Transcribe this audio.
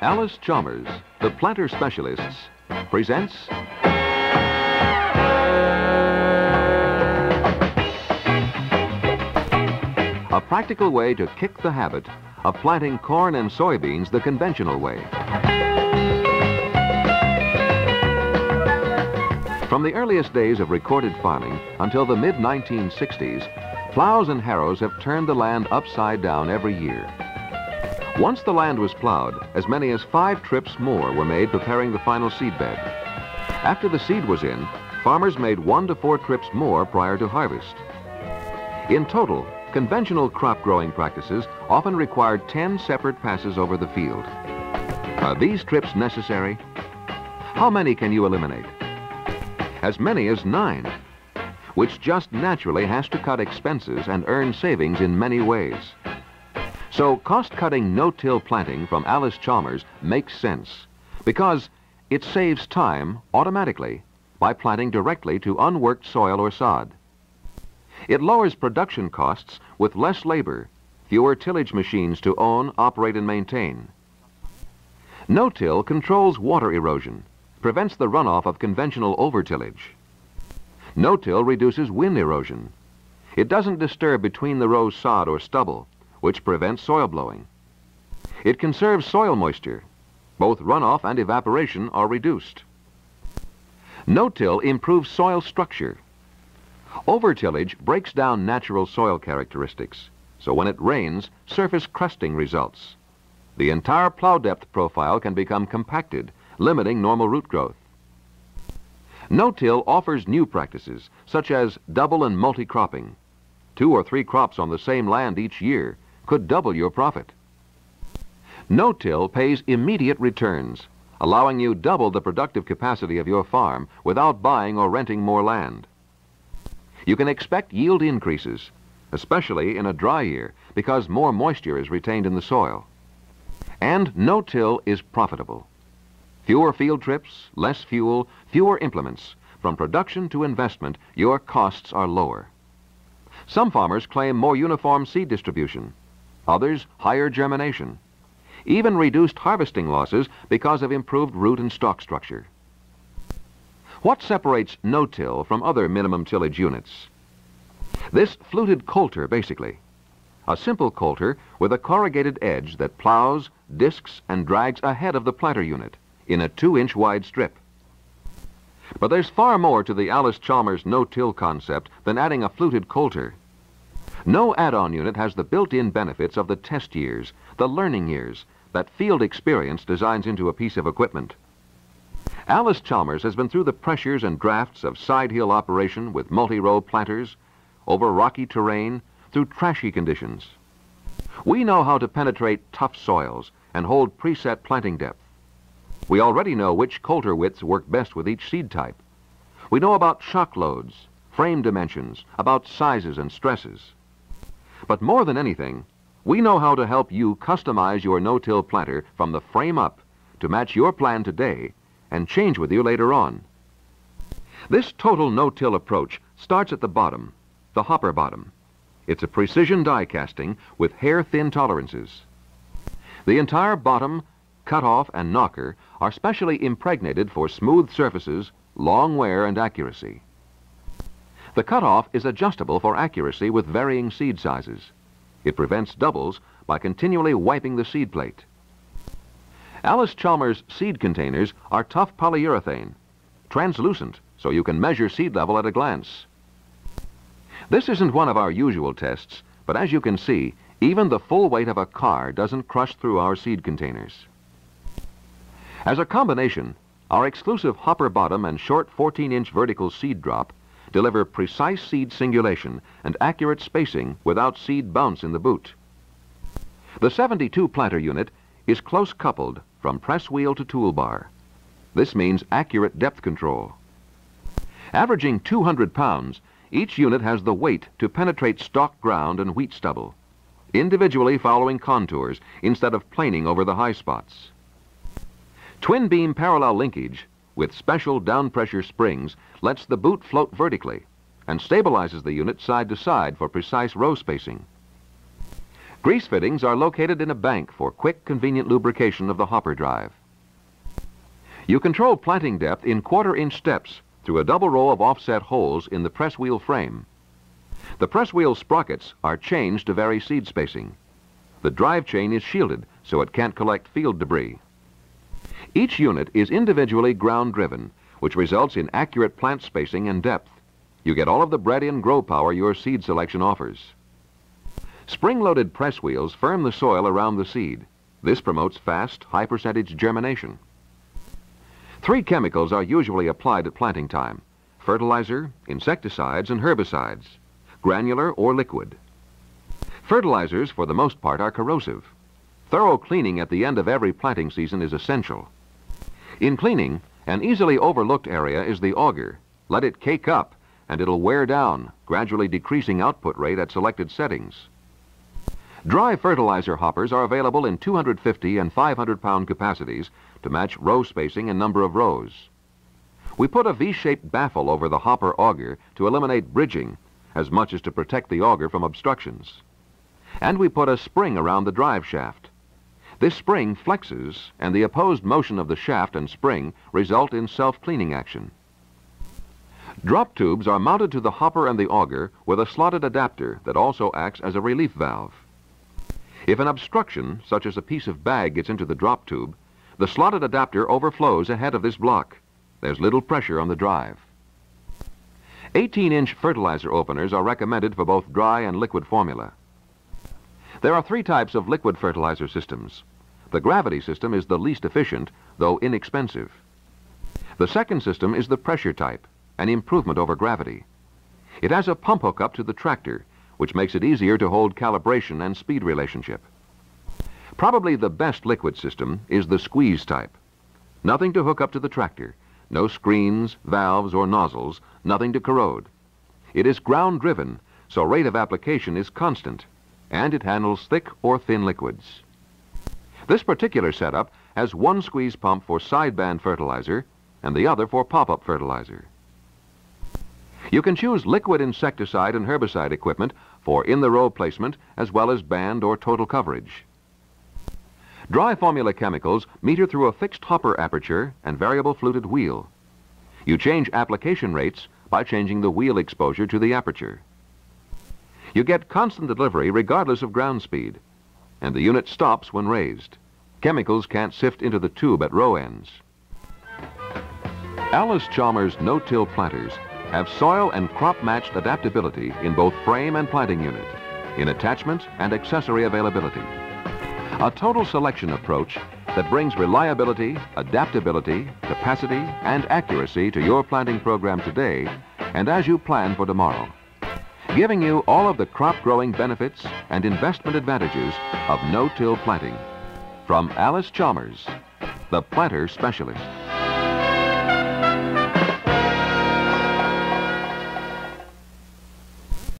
Allis Chalmers, the planter specialists, presents a practical way to kick the habit of planting corn and soybeans the conventional way. From the earliest days of recorded farming until the mid-1960s, plows and harrows have turned the land upside down every year. Once the land was plowed, as many as five trips more were made preparing the final seedbed. After the seed was in, farmers made one to four trips more prior to harvest. In total, conventional crop growing practices often required 10 separate passes over the field. Are these trips necessary? How many can you eliminate? as many as nine, which just naturally has to cut expenses and earn savings in many ways. So cost-cutting no-till planting from Allis Chalmers makes sense because it saves time automatically by planting directly to unworked soil or sod. It lowers production costs with less labor, fewer tillage machines to own, operate, and maintain. No-till controls water erosion prevents the runoff of conventional overtillage. No-till reduces wind erosion. It doesn't disturb between the rows sod or stubble, which prevents soil blowing. It conserves soil moisture. Both runoff and evaporation are reduced. No-till improves soil structure. Overtillage breaks down natural soil characteristics, so when it rains, surface crusting results. The entire plow depth profile can become compacted limiting normal root growth. No-till offers new practices, such as double and multi-cropping. Two or three crops on the same land each year could double your profit. No-till pays immediate returns, allowing you double the productive capacity of your farm without buying or renting more land. You can expect yield increases, especially in a dry year, because more moisture is retained in the soil. And no-till is profitable. Fewer field trips, less fuel, fewer implements. From production to investment, your costs are lower. Some farmers claim more uniform seed distribution. Others, higher germination. Even reduced harvesting losses because of improved root and stalk structure. What separates no-till from other minimum tillage units? This fluted coulter, basically. A simple coulter with a corrugated edge that plows, discs, and drags ahead of the planter unit in a two-inch wide strip. But there's far more to the Allis Chalmers no-till concept than adding a fluted coulter. No add-on unit has the built-in benefits of the test years, the learning years, that field experience designs into a piece of equipment. Allis Chalmers has been through the pressures and drafts of side hill operation with multi-row planters, over rocky terrain, through trashy conditions. We know how to penetrate tough soils and hold preset planting depth. We already know which coulter widths work best with each seed type. We know about shock loads, frame dimensions, about sizes and stresses. But more than anything, we know how to help you customize your no-till planter from the frame up to match your plan today and change with you later on. This total no-till approach starts at the bottom, the hopper bottom. It's a precision die casting with hair-thin tolerances. The entire bottom cutoff, and knocker are specially impregnated for smooth surfaces, long wear, and accuracy. The cutoff is adjustable for accuracy with varying seed sizes. It prevents doubles by continually wiping the seed plate. Allis Chalmers seed containers are tough polyurethane, translucent so you can measure seed level at a glance. This isn't one of our usual tests, but as you can see, even the full weight of a car doesn't crush through our seed containers. As a combination, our exclusive hopper bottom and short 14-inch vertical seed drop deliver precise seed singulation and accurate spacing without seed bounce in the boot. The 72 planter unit is close coupled from press wheel to toolbar. This means accurate depth control. Averaging 200 pounds, each unit has the weight to penetrate stalk ground and wheat stubble, individually following contours instead of planing over the high spots. Twin beam parallel linkage with special down pressure springs lets the boot float vertically and stabilizes the unit side to side for precise row spacing. Grease fittings are located in a bank for quick, convenient lubrication of the hopper drive. You control planting depth in quarter-inch steps through a double row of offset holes in the press wheel frame. The press wheel sprockets are changed to vary seed spacing. The drive chain is shielded so it can't collect field debris. Each unit is individually ground driven, which results in accurate plant spacing and depth. You get all of the bred-in grow power your seed selection offers. Spring-loaded press wheels firm the soil around the seed. This promotes fast, high-percentage germination. Three chemicals are usually applied at planting time. Fertilizer, insecticides, and herbicides, granular or liquid. Fertilizers, for the most part, are corrosive. Thorough cleaning at the end of every planting season is essential. In cleaning, an easily overlooked area is the auger. Let it cake up, and it'll wear down, gradually decreasing output rate at selected settings. Dry fertilizer hoppers are available in 250 and 500 pound capacities to match row spacing and number of rows. We put a V-shaped baffle over the hopper auger to eliminate bridging as much as to protect the auger from obstructions. And we put a spring around the drive shaft. This spring flexes and the opposed motion of the shaft and spring result in self-cleaning action. Drop tubes are mounted to the hopper and the auger with a slotted adapter that also acts as a relief valve. If an obstruction, such as a piece of bag, gets into the drop tube, the slotted adapter overflows ahead of this block. There's little pressure on the drive. 18-inch fertilizer openers are recommended for both dry and liquid formula. There are three types of liquid fertilizer systems. The gravity system is the least efficient, though inexpensive. The second system is the pressure type, an improvement over gravity. It has a pump hookup to the tractor which makes it easier to hold calibration and speed relationship. Probably the best liquid system is the squeeze type. Nothing to hook up to the tractor, no screens, valves, or nozzles, nothing to corrode. It is ground driven, so rate of application is constant, and it handles thick or thin liquids. This particular setup has one squeeze pump for sideband fertilizer and the other for pop-up fertilizer. You can choose liquid insecticide and herbicide equipment for in-the-row placement as well as band or total coverage. Dry formula chemicals meter through a fixed hopper aperture and variable fluted wheel. You change application rates by changing the wheel exposure to the aperture. You get constant delivery regardless of ground speed, and the unit stops when raised. Chemicals can't sift into the tube at row ends. Allis Chalmers no-till planters have soil and crop-matched adaptability in both frame and planting unit, in attachment and accessory availability. A total selection approach that brings reliability, adaptability, capacity, and accuracy to your planting program today and as you plan for tomorrow. Giving you all of the crop growing benefits and investment advantages of no-till planting. From Allis Chalmers, the planter specialist.